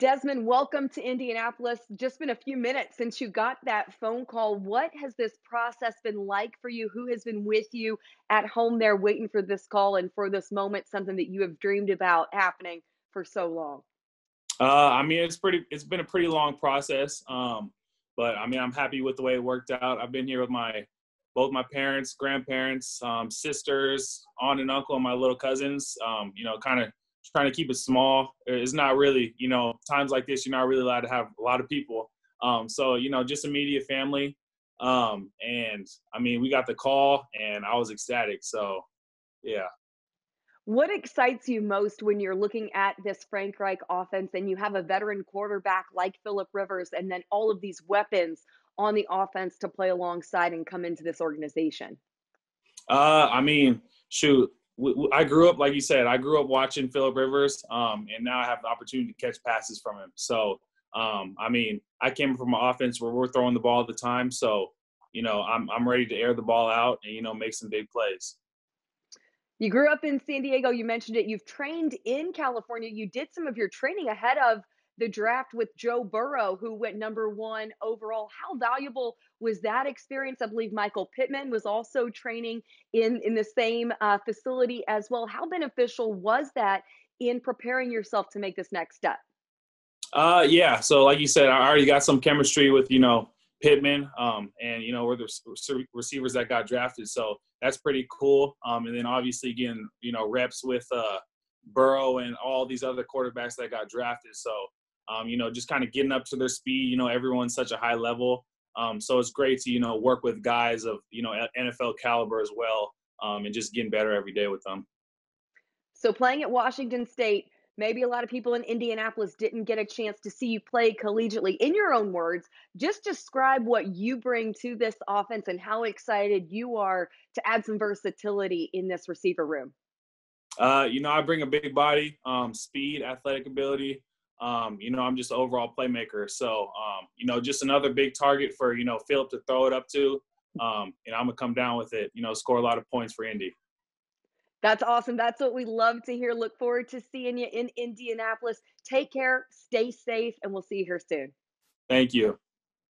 Dezmon, welcome to Indianapolis. Just been a few minutes since you got that phone call. What has this process been like for you? Who has been with you at home there waiting for this call and for this moment, something that you have dreamed about happening for so long? Uh, I mean, it's pretty. It's been a pretty long process, um, but I mean, I'm happy with the way it worked out. I've been here with my both my parents, grandparents, um, sisters, aunt and uncle, and my little cousins. Um, you know, kind of trying to keep it small. It's not really, you know, times like this, you're not really allowed to have a lot of people. Um, so, you know, just immediate family. Um, and I mean, we got the call and I was ecstatic. So, yeah. What excites you most when you're looking at this Frank Reich offense and you have a veteran quarterback like Philip Rivers and then all of these weapons on the offense to play alongside and come into this organization? Uh, I mean, shoot, I grew up, like you said, I grew up watching Philip Rivers, um, and now I have the opportunity to catch passes from him. So, um, I mean, I came from an offense where we're throwing the ball all the time. So, you know, I'm I'm ready to air the ball out and you know make some big plays. You grew up in San Diego. You mentioned it. You've trained in California. You did some of your training ahead of the draft with Joe Burrow, who went number one overall. How valuable was that experience? I believe Michael Pittman was also training in in the same uh, facility as well. How beneficial was that in preparing yourself to make this next step? Uh, yeah. So, like you said, I already got some chemistry with you know Pittman, um, and you know we're the receivers that got drafted, so that's pretty cool. Um, and then obviously again, you know reps with uh, Burrow and all these other quarterbacks that got drafted. So um, you know, just kind of getting up to their speed. You know, everyone's such a high level. Um, so it's great to, you know, work with guys of, you know, NFL caliber as well um, and just getting better every day with them. So playing at Washington State, maybe a lot of people in Indianapolis didn't get a chance to see you play collegiately. In your own words, just describe what you bring to this offense and how excited you are to add some versatility in this receiver room. Uh, you know, I bring a big body, um, speed, athletic ability. Um, you know, I'm just an overall playmaker. So, um, you know, just another big target for, you know, Philip to throw it up to. Um, and I'm going to come down with it, you know, score a lot of points for Indy. That's awesome. That's what we love to hear. Look forward to seeing you in Indianapolis. Take care, stay safe, and we'll see you here soon. Thank you.